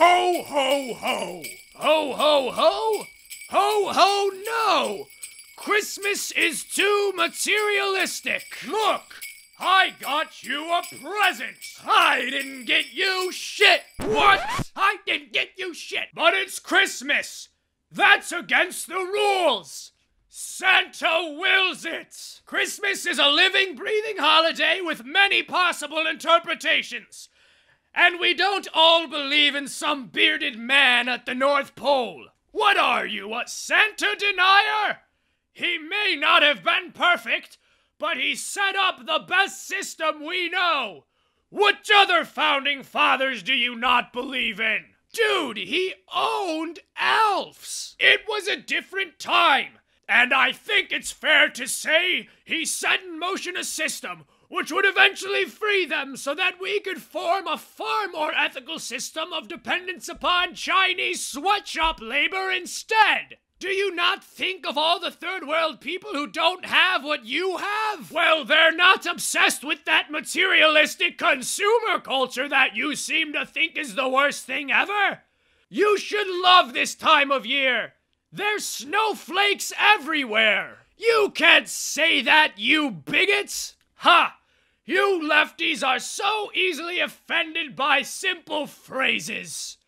Ho, ho, ho! Ho, ho, ho! Ho, ho, no! Christmas is too materialistic. Look! I got you a present! I didn't get you shit! What? I didn't get you shit! But it's Christmas! That's against the rules! Santa wills it! Christmas is a living, breathing holiday with many possible interpretations. And we don't all believe in some bearded man at the North Pole. What are you, a Santa denier? He may not have been perfect, but he set up the best system we know. Which other founding fathers do you not believe in? Dude, he owned elves. It was a different time. And I think it's fair to say he set in motion a system which would eventually free them so that we could form a far more ethical system of dependence upon Chinese sweatshop labor instead. Do you not think of all the third world people who don't have what you have? Well, they're not obsessed with that materialistic consumer culture that you seem to think is the worst thing ever. You should love this time of year. There's snowflakes everywhere. You can't say that, you bigots! Ha! You lefties are so easily offended by simple phrases.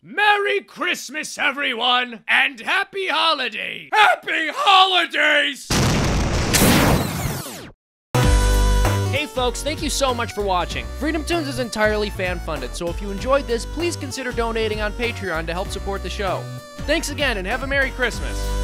Merry Christmas, everyone, and happy holidays! Happy holidays! Folks, thank you so much for watching. Freedom Toons is entirely fan funded, so if you enjoyed this, please consider donating on Patreon to help support the show. Thanks again and have a Merry Christmas.